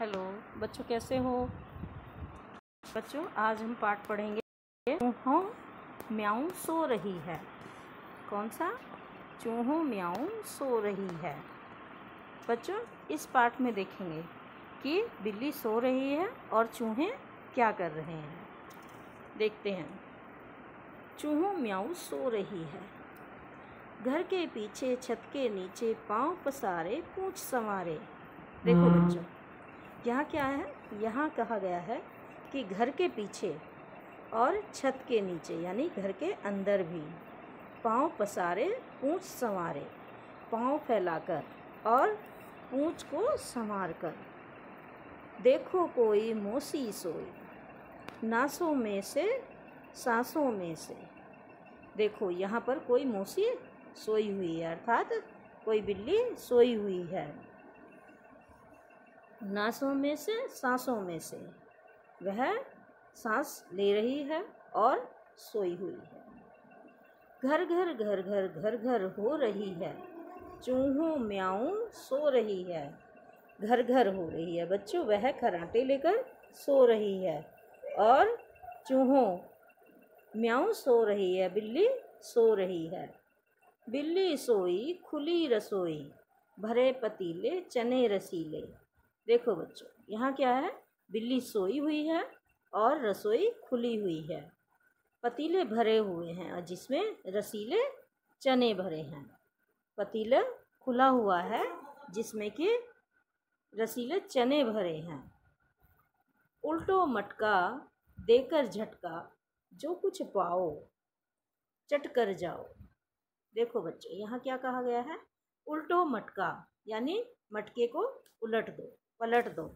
Hello बच्चों कैसे हो? बच्चों आज हम पाठ पढ़ेंगे। चूहों म्याऊ सो रही है। कौन सा? चूहों म्याऊ सो रही है। बच्चों इस पाठ में देखेंगे कि बिल्ली सो रही है और चूहे क्या कर रहे हैं। देखते हैं। चूहों म्याऊ सो रही है। घर के पीछे छत के नीचे पाँव पसारे पूछ संवारे। देखो हम्म। बच्चों यहाँ क्या है? यहाँ कहा गया है कि घर के पीछे और छत के नीचे, यानी घर के अंदर भी, पाँव पसारे, पूंछ संवारे, पाँव फैलाकर और पूंछ को संवार कर देखो कोई मोसी सोई, नासों में से, सांसों में से। देखो, यहाँ पर कोई मोसी सोई हुई है, अर्थात कोई बिल्ली सोई हुई है। नासों में से, सांसों में से। वह सांस ले रही है और सोई हुई है। घर घर घर घर घर घर हो रही है। चूहों म्याऊं सो रही है। घर घर हो रही है। बच्चों, वह खराटे लेकर सो रही है और चूहों म्याऊं सो रही है। बिल्ली सो रही है। बिल्ली सोई, खुली रसोई, भरे पतीले, चने रसीले। देखो बच्चों, यहाँ क्या है? बिल्ली सोई हुई है और रसोई खुली हुई है। पतीले भरे हुए हैं और जिसमें रसीले चने भरे हैं। पतीला खुला हुआ है जिसमें कि रसीले चने भरे हैं। उल्टो मटका देकर झटका, जो कुछ पाओ, चट कर जाओ। देखो बच्चों, यहाँ क्या कहा गया है? उल्टो मटका, यानी मटके को उलट दो। पलट दो।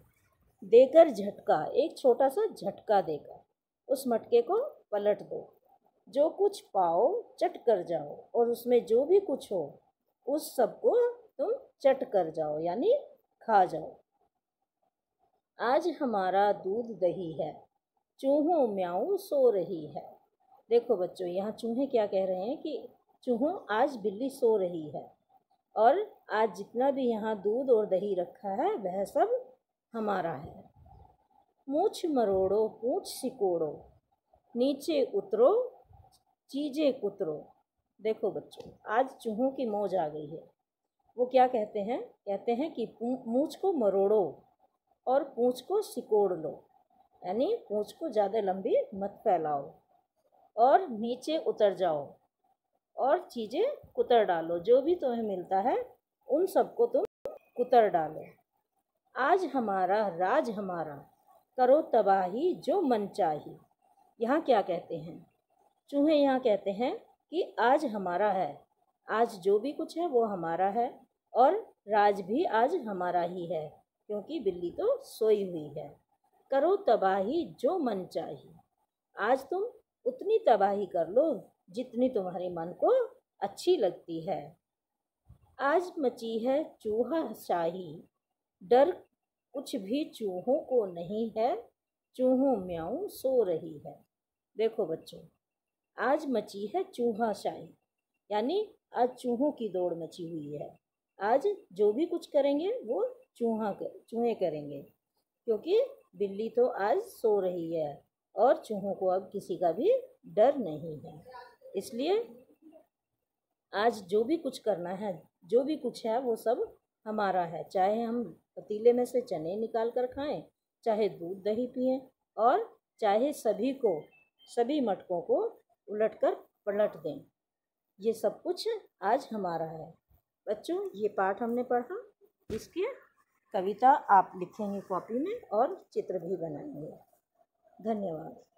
देकर झटका, एक छोटा सा झटका देकर उस मटके को पलट दो। जो कुछ पाओ, चट कर जाओ और उसमें जो भी कुछ हो, उस सबको तुम चट कर जाओ, यानी खा जाओ। आज हमारा दूध दही है। चूहों म्याऊ सो रही है। देखो बच्चों, यहाँ चूहे क्या कह रहे हैं कि चूहों आज बिल्ली सो रही है। और आज जितना भी यहाँ दूध और दही रखा है, वह सब हमारा है। मूछ मरोड़ो, पूछ सिकोड़ो, नीचे उतरो, चीज़ें कुतरो। देखो बच्चों, आज चूहों की मौज आ गई है। वो क्या कहते हैं? कहते हैं कि मूछ को मरोड़ो और पूँछ को सिकोड़ लो। यानी पूँछ को ज़्यादा लंबी मत फैलाओ और नीचे उतर जाओ। और चीज़ें कुतर डालो। जो भी तुम्हें मिलता है, उन सबको तुम कुतर डालो। आज हमारा राज हमारा। करो तबाही जो मन चाही। यहाँ क्या कहते हैं? चूहे यहाँ कहते हैं कि आज हमारा है। आज जो भी कुछ है, वो हमारा है और राज भी आज हमारा ही है, क्योंकि बिल्ली तो सोई हुई है। करो तबाही जो मन चाहिए आज तुम उतनी तबाही कर लो जितनी तुम्हारे मन को अच्छी लगती है। आज मची है चूहा शाही। डर कुछ भी चूहों को नहीं है। चूहों म्याऊं सो रही है। देखो बच्चों, आज मची है चूहा शाही। यानी आज चूहों की दौड़ मची हुई है। आज जो भी कुछ करेंगे, वो चूहा कर चूहे करेंगे। क्योंकि बिल्ली तो आज सो रही है और चूहों को अब किसी का भी डर नहीं है। इसलिए आज जो भी कुछ करना है, जो भी कुछ है, वो सब हमारा है। चाहे हम पतीले में से चने निकाल कर खाएँ, चाहे दूध दही पिएँ और चाहे सभी को, सभी मटकों को उलट कर पलट दें। ये सब कुछ आज हमारा है। बच्चों, ये पाठ हमने पढ़ा। इसकी कविता आप लिखेंगे कॉपी में और चित्र भी बनाएँगे। धन्यवाद।